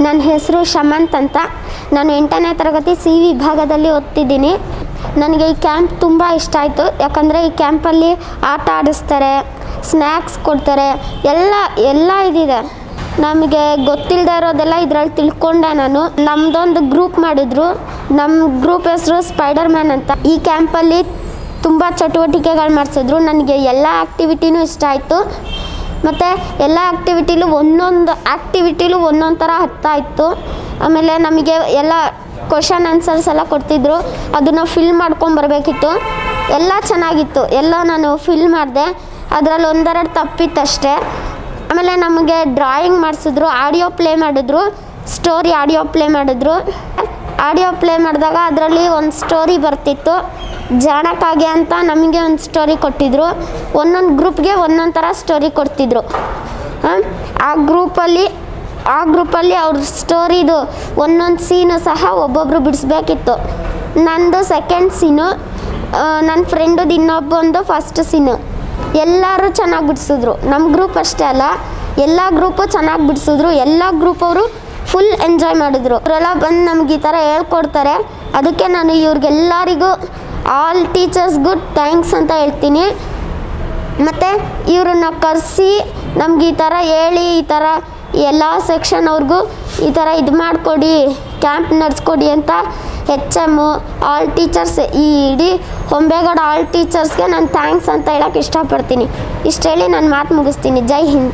ನನ್ನ ಹೆಸರು ಶಮಂತ್ ಅಂತ. ನಾನು ಎಂಟನೇ ತರಗತಿ ಸಿ ವಿಭಾಗದಲ್ಲಿ ಓದ್ತಿದ್ದೀನಿ. ನನಗೆ ಈ ಕ್ಯಾಂಪ್ ತುಂಬ ಇಷ್ಟ ಆಯಿತು. ಯಾಕಂದರೆ ಈ ಕ್ಯಾಂಪಲ್ಲಿ ಆಟ ಆಡಿಸ್ತಾರೆ, ಸ್ನ್ಯಾಕ್ಸ್ ಕೊಡ್ತಾರೆ, ಎಲ್ಲ ಎಲ್ಲ ಇದಿದೆ. ನಮಗೆ ಗೊತ್ತಿಲ್ಲದೆ ಇರೋದೆಲ್ಲ ಇದರಲ್ಲಿ ತಿಳ್ಕೊಂಡೆ ನಾನು. ನಮ್ಮದೊಂದು ಗ್ರೂಪ್ ಮಾಡಿದ್ರು. ನಮ್ಮ ಗ್ರೂಪ್ ಹೆಸರು ಸ್ಪೈಡರ್ ಮ್ಯಾನ್ ಅಂತ. ಈ ಕ್ಯಾಂಪಲ್ಲಿ ತುಂಬ ಚಟುವಟಿಕೆಗಳು ಮಾಡಿಸಿದ್ರು. ನನಗೆ ಎಲ್ಲ ಆ್ಯಕ್ಟಿವಿಟಿನೂ ಇಷ್ಟ ಆಯಿತು. ಮತ್ತು ಎಲ್ಲ ಆ್ಯಕ್ಟಿವಿಟಿಲೂ ಒಂದೊಂದು ಆ್ಯಕ್ಟಿವಿಟಿಲೂ ಒಂದೊಂದು ಥರ ಹತ್ತಾ ಇತ್ತು. ಆಮೇಲೆ ನಮಗೆ ಎಲ್ಲ ಕ್ವಶನ್ ಆನ್ಸರ್ಸ್ ಎಲ್ಲ ಕೊಡ್ತಿದ್ರು. ಅದನ್ನು ಫಿಲ್ ಮಾಡ್ಕೊಂಬರ್ಬೇಕಿತ್ತು ಎಲ್ಲ ಚೆನ್ನಾಗಿತ್ತು. ಎಲ್ಲ ನಾನು ಫಿಲ್ ಮಾಡಿದೆ. ಅದರಲ್ಲಿ ಒಂದೆರಡು ತಪ್ಪಿತ್ತಷ್ಟೇ. ಆಮೇಲೆ ನಮಗೆ ಡ್ರಾಯಿಂಗ್ ಮಾಡಿಸಿದ್ರು ಆಡಿಯೋ ಪ್ಲೇ ಮಾಡಿದ್ರು ಸ್ಟೋರಿ ಆಡಿಯೋ ಪ್ಲೇ ಮಾಡಿದ್ರು. ಆಡಿಯೋ ಪ್ಲೇ ಮಾಡಿದಾಗ ಅದರಲ್ಲಿ ಒಂದು ಸ್ಟೋರಿ ಬರ್ತಿತ್ತು. ಜಾಣಕ್ಕಾಗೆ ಅಂತ ನಮಗೆ ಒಂದು ಸ್ಟೋರಿ ಕೊಟ್ಟಿದ್ರು. ಒಂದೊಂದು ಗ್ರೂಪ್ಗೆ ಒಂದೊಂದು ಥರ ಸ್ಟೋರಿ ಕೊಡ್ತಿದ್ರು. ಆ ಗ್ರೂಪಲ್ಲಿ ಆ ಗ್ರೂಪಲ್ಲಿ ಅವ್ರ ಸ್ಟೋರಿದು ಒಂದೊಂದು ಸೀನು ಸಹ ಒಬ್ಬೊಬ್ಬರು ಬಿಡಿಸ್ಬೇಕಿತ್ತು. ನಂದು ಸೆಕೆಂಡ್ ಸೀನು ನನ್ನ ಫ್ರೆಂಡದು ಇನ್ನೊಬ್ಬೊಂದು ಫಸ್ಟ್ ಸೀನು. ಎಲ್ಲರೂ ಚೆನ್ನಾಗಿ ಬಿಡಿಸಿದ್ರು. ನಮ್ಮ ಗ್ರೂಪ್ ಅಷ್ಟೇ ಅಲ್ಲ, ಎಲ್ಲ ಗ್ರೂಪು ಚೆನ್ನಾಗಿ ಬಿಡಿಸಿದ್ರು. ಎಲ್ಲ ಗ್ರೂಪ್ ಅವರು ಫುಲ್ ಎಂಜಾಯ್ ಮಾಡಿದ್ರು. ಅವರೆಲ್ಲ ಬಂದು ನಮ್ಗೆ ಈ ಥರ ಹೇಳ್ಕೊಡ್ತಾರೆ. ಅದಕ್ಕೆ ನಾನು ಇವ್ರಿಗೆಲ್ಲರಿಗೂ ಆಲ್ ಟೀಚರ್ಸ್ಗೂ ಥ್ಯಾಂಕ್ಸ್ ಅಂತ ಹೇಳ್ತೀನಿ. ಮತ್ತು ಇವ್ರನ್ನ ಕರೆಸಿ ನಮ್ಗೆ ಈ ಥರ ಹೇಳಿ, ಈ ಥರ ಎಲ್ಲ ಸೆಕ್ಷನ್ ಅವ್ರಿಗೂ ಈ ಥರ ಇದು ಮಾಡಿಕೊಡಿ ಕ್ಯಾಂಪ್ ನಡೆಸ್ಕೊಡಿ ಅಂತ ಹೆಚ್ ಎಮ್ಮು ಆಲ್ ಟೀಚರ್ಸ್ ಈ ಇಡೀ ಹೊಂಬೇಗೌಡ ಆಲ್ ಟೀಚರ್ಸ್ಗೆ ನಾನು ಥ್ಯಾಂಕ್ಸ್ ಅಂತ ಹೇಳೋಕ್ಕೆ ಇಷ್ಟಪಡ್ತೀನಿ. ಇಷ್ಟು ಹೇಳಿ ನಾನು ಮಾತು ಮುಗಿಸ್ತೀನಿ. ಜೈ ಹಿಂದ್.